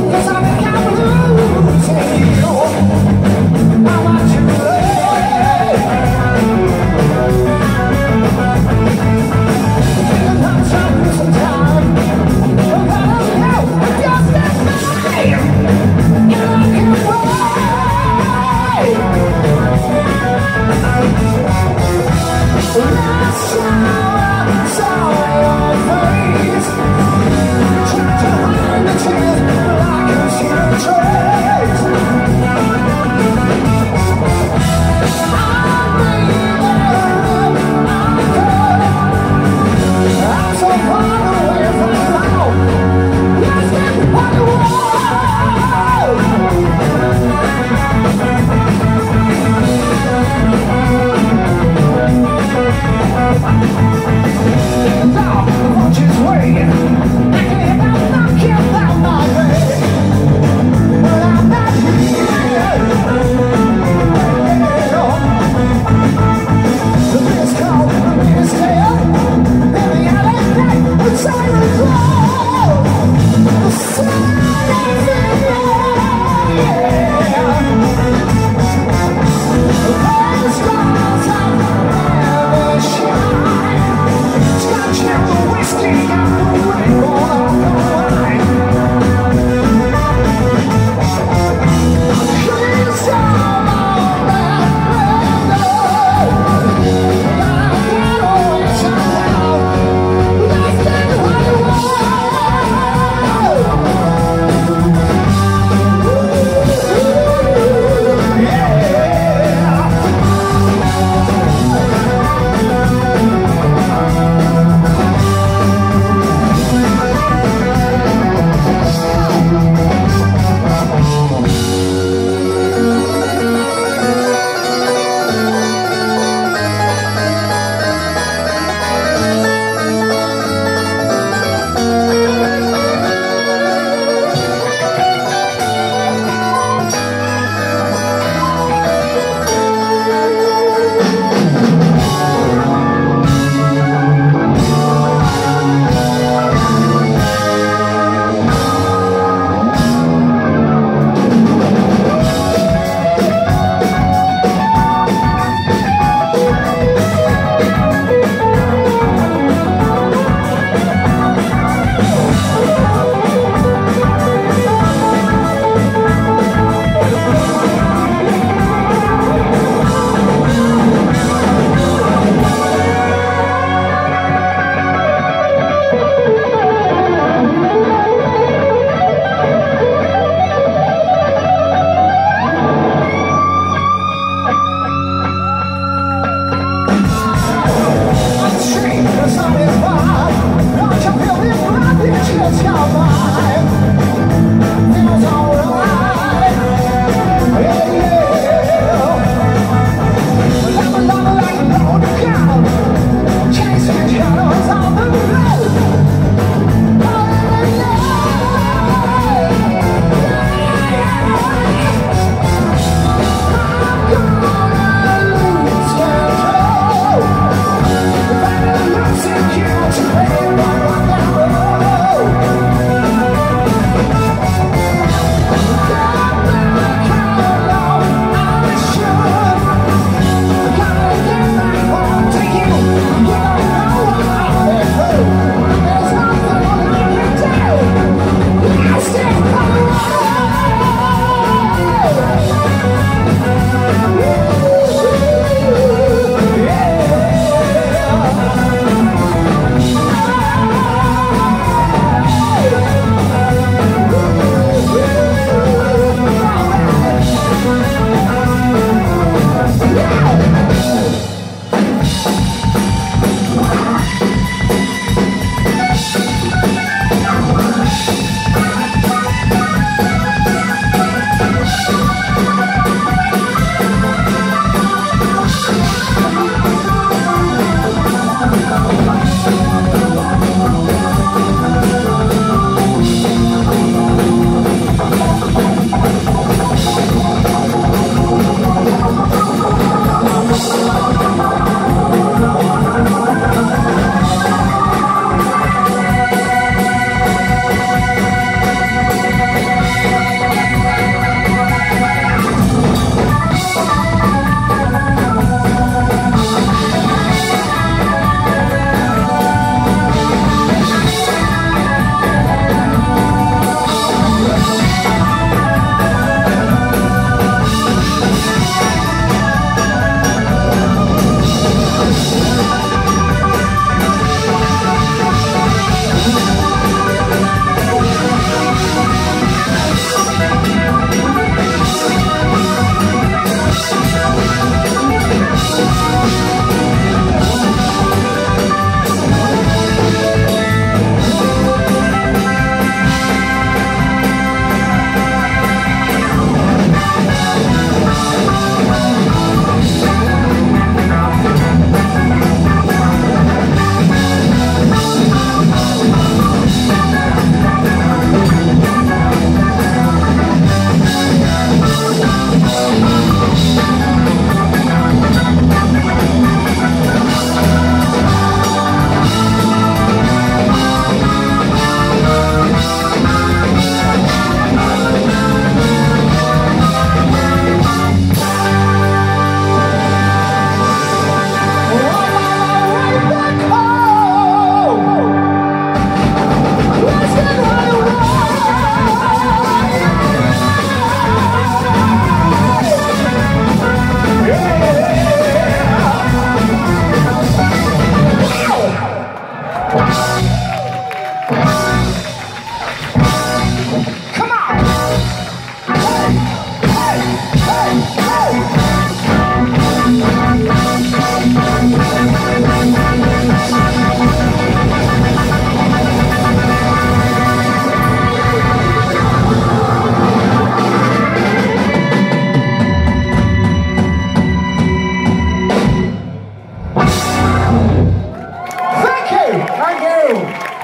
Cause I'm You're.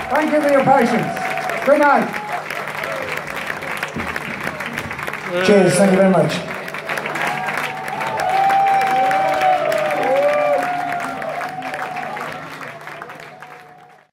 Thank you for your patience. Good night. Cheers. Thank you very much.